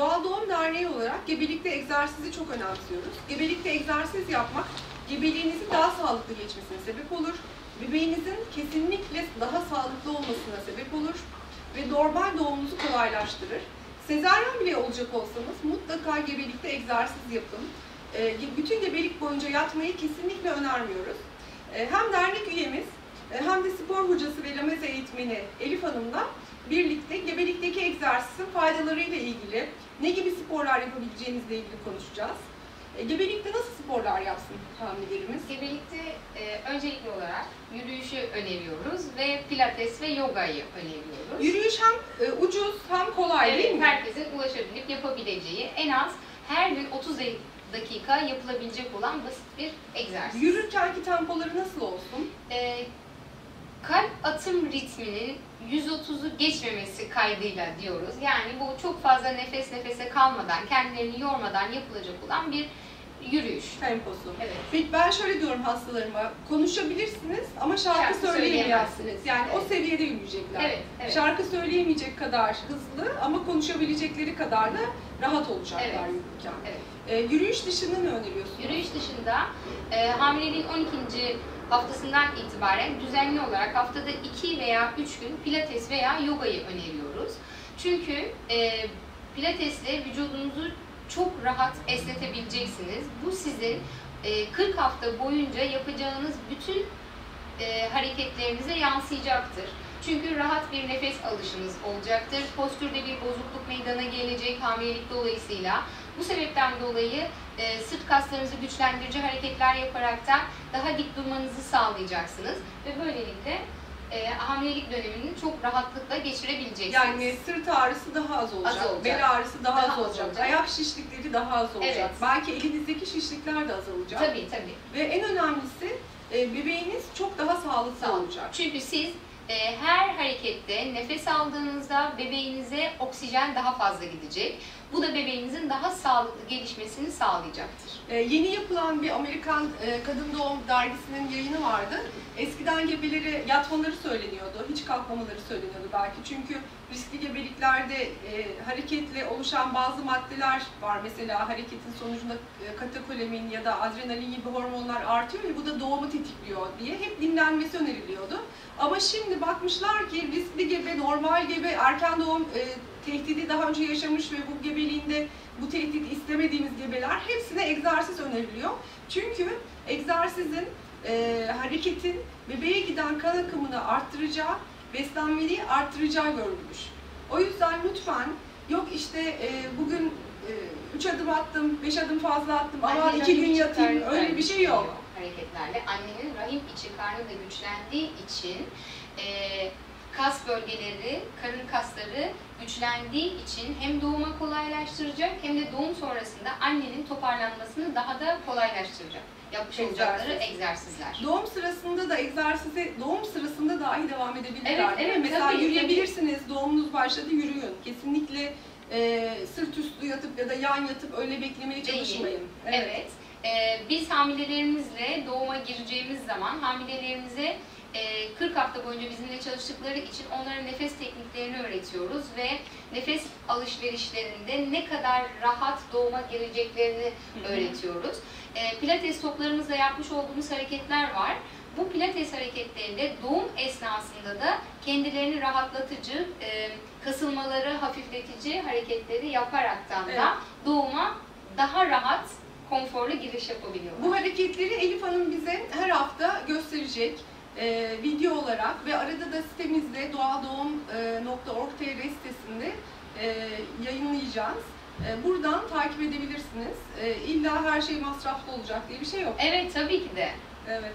Doğal Doğum Derneği olarak gebelikte egzersizi çok önemsiyoruz. Gebelikte egzersiz yapmak gebeliğinizin daha sağlıklı geçmesine sebep olur. Bebeğinizin kesinlikle daha sağlıklı olmasına sebep olur ve normal doğumunuzu kolaylaştırır. Sezaryen bile olacak olsanız mutlaka gebelikte egzersiz yapın. E, bütün gebelik boyunca yatmayı kesinlikle önermiyoruz. E, hem dernek üyemiz e, hem de spor hocası ve lamez eğitmeni Elif Hanım'la birlikte gebelikteki egzersizin faydalarıyla ilgili ne gibi sporlar yapabileceğinizle ilgili konuşacağız. E, gebelikte nasıl sporlar yapsın hamilelerimiz? Gebelikte e, öncelikli olarak yürüyüşü öneriyoruz ve pilates ve yogayı öneriyoruz. Yürüyüş hem e, ucuz hem kolay evet, değil mi? herkesin ulaşabilip yapabileceği en az her gün 30 dakika yapılabilecek olan basit bir egzersiz. Yürürkenki tempoları nasıl olsun? E, kalp atım ritminin 130'u geçmemesi kaydıyla diyoruz. Yani bu çok fazla nefes nefese kalmadan, kendilerini yormadan yapılacak olan bir yürüyüş. Temposu. Evet. Peki ben şöyle diyorum hastalarıma, konuşabilirsiniz ama şarkı, Şarkı söyleyemezsiniz. Yani o Evet. seviyede yürüyecekler. Evet, evet. Şarkı söyleyemeyecek kadar hızlı ama konuşabilecekleri kadar da rahat olacaklar Evet. yürürken. Evet. Ee, yürüyüş dışında ne öneriyorsunuz? Yürüyüş dışında e, hamileliğin 12. haftasından itibaren düzenli olarak haftada 2 veya 3 gün pilates veya yogayı öneriyoruz. Çünkü e, pilatesle vücudunuzu çok rahat esnetebileceksiniz. Bu sizin e, 40 hafta boyunca yapacağınız bütün e, hareketlerinize yansıyacaktır. Çünkü rahat bir nefes alışınız olacaktır. Postürde bir bozukluk meydana gelecek hamilelik dolayısıyla. Bu sebepten dolayı e, sırt kaslarınızı güçlendirici hareketler yaparak da daha dik durmanızı sağlayacaksınız. Ve böylelikle e, hamilelik dönemini çok rahatlıkla geçirebileceksiniz. Yani sırt ağrısı daha az olacak, Az olacak. bel ağrısı daha, Daha az olacak, olacak. ayak şişlikleri daha az olacak. Evet. Belki elinizdeki şişlikler de azalacak. Tabii tabii. Ve en önemlisi e, bebeğiniz çok daha sağlıklı Sağ olacak. Çünkü siz her harekette nefes aldığınızda bebeğinize oksijen daha fazla gidecek. Bu da bebeğinizin daha sağlıklı gelişmesini sağlayacaktır. Ee, yeni yapılan bir Amerikan e, Kadın Doğum dergisinin yayını vardı. Eskiden gebeleri yatmaları söyleniyordu, hiç kalkmamaları söyleniyordu belki. Çünkü riskli gebeliklerde e, hareketle oluşan bazı maddeler var. Mesela hareketin sonucunda e, katekolamin ya da adrenalin gibi hormonlar artıyor ve bu da doğumu tetikliyor diye hep dinlenmesi öneriliyordu. Ama şimdi bakmışlar ki riskli gebe, normal gebe, erken doğum e, tehdidi daha önce yaşamış ve bu gebeliğinde bu tehdit istemediğimiz gebeler hepsine egzersiz öneriliyor. Çünkü egzersizin, e, hareketin bebeğe giden kan akımını arttıracağı, beslenmeliği arttıracağı görülmüş. O yüzden lütfen yok işte e, bugün 3 adım attım, 5 adım fazla attım ama Anne 2 rahim gün yatayım öyle bir şey yok. Hareketlerle annenin rahim içi karnı da güçlendiği için e, kas bölgeleri, karın kasları güçlendiği için hem doğuma kolaylaştıracak hem de doğum sonrasında annenin toparlanmasını daha da kolaylaştıracak. Yapmış olacakları Egzersiz. egzersizler. Doğum sırasında da egzersize, doğum sırasında dahi devam edebilirler. Evet, evet, Mesela tabii, yürüyebilirsiniz, doğumunuz başladı yürüyün. Kesinlikle e, sırt üstü yatıp ya da yan yatıp öyle beklemeye çalışmayın. Evet. Ee, biz hamilelerimizle doğuma gireceğimiz zaman hamilelerimize e, 40 hafta boyunca bizimle çalıştıkları için onlara nefes tekniklerini öğretiyoruz ve nefes alışverişlerinde ne kadar rahat doğuma hı. öğretiyoruz. E, pilates toplarımızla yapmış olduğumuz hareketler var. Bu pilates hareketlerinde doğum esnasında da kendilerini rahatlatıcı, e, kasılmaları hafifletici hareketleri yaparaktan Evet. da doğuma daha rahat, konforlu giriş yapabiliyorlar. Bu hareketleri Elif Hanım bize her hafta gösterecek e, video olarak ve arada da sitemizde doğaldoğum.org.tr sitesinde e, yayınlayacağız. E, buradan takip edebilirsiniz. E, illa her şey masraflı olacak diye bir şey yok. Evet tabii ki de. Evet.